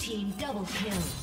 team double kill.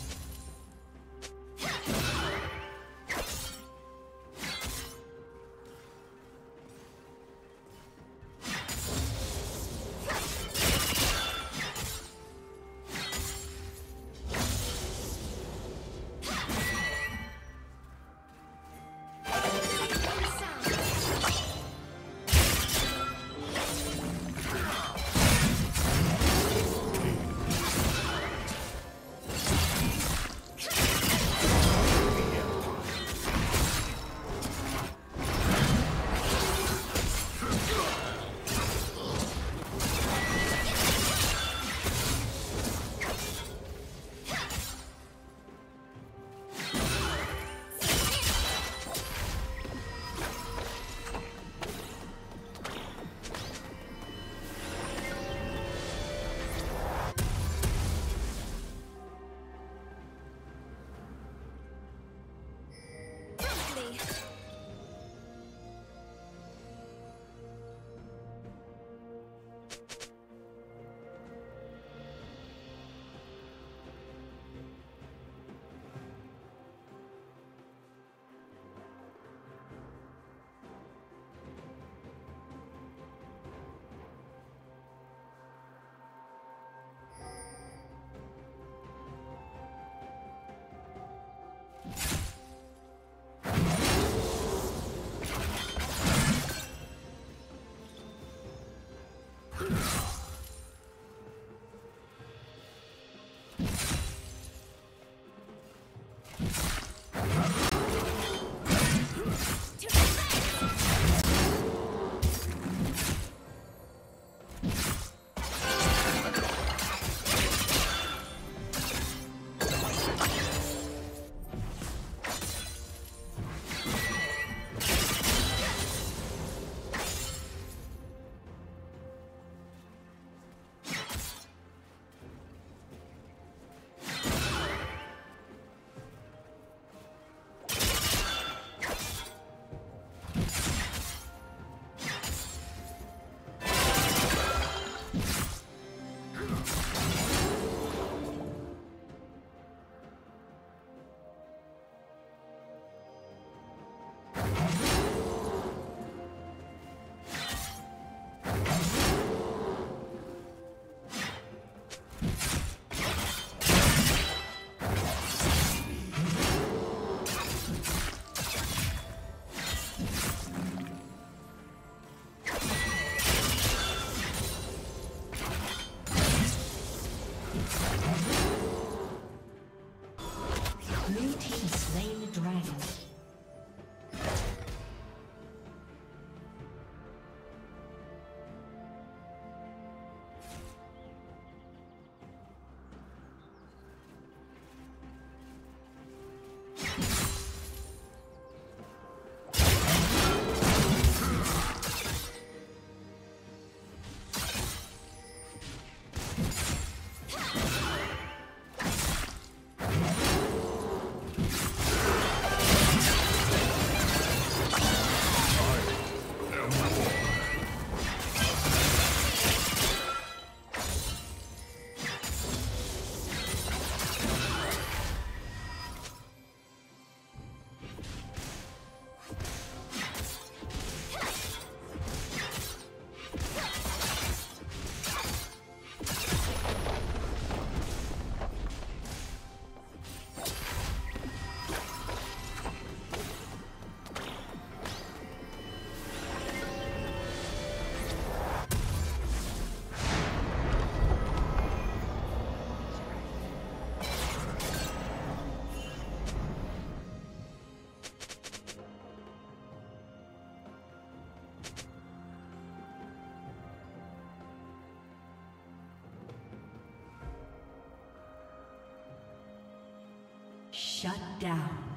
Shut down.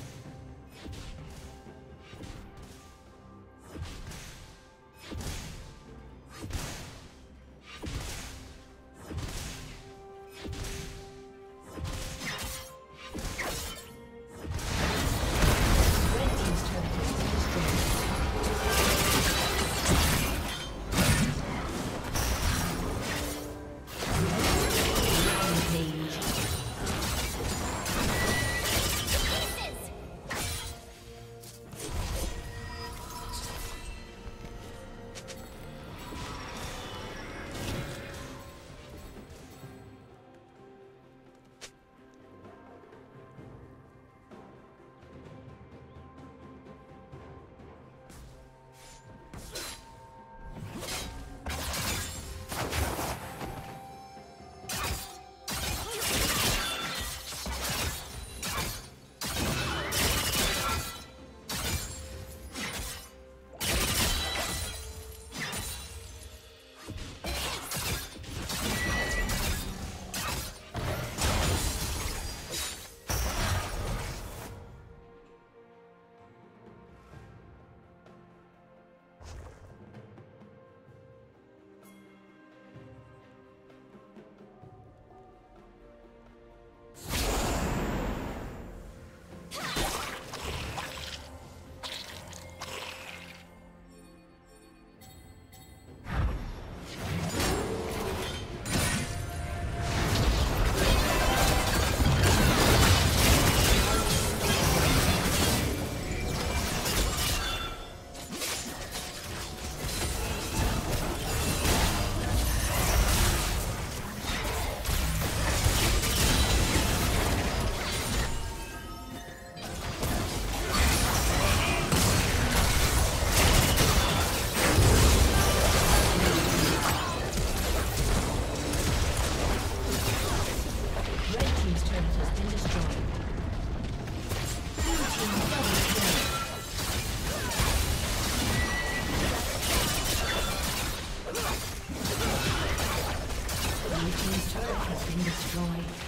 Team's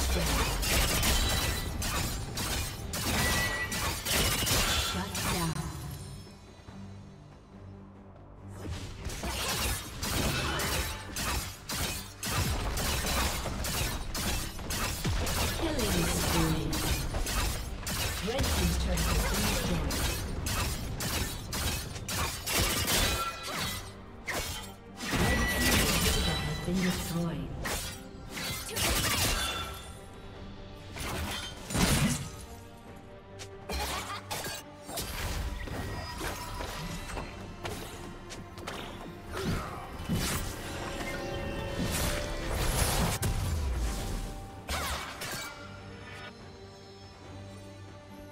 destroyed.